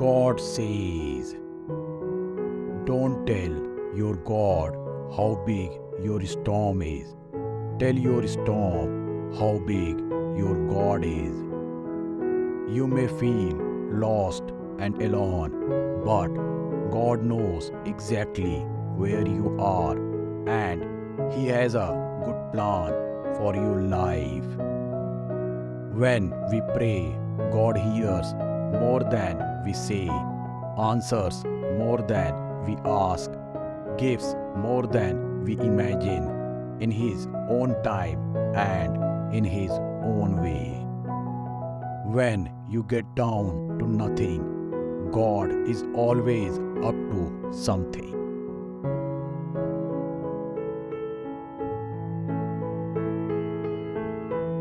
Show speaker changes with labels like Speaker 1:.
Speaker 1: God says, Don't tell your God how big your storm is. Tell your storm how big your God is. You may feel lost and alone, but God knows exactly where you are and He has a good plan for your life. When we pray, God hears more than we say, answers more than we ask, gives more than we imagine in His own time and in His own way. When you get down to nothing, God is always up to something.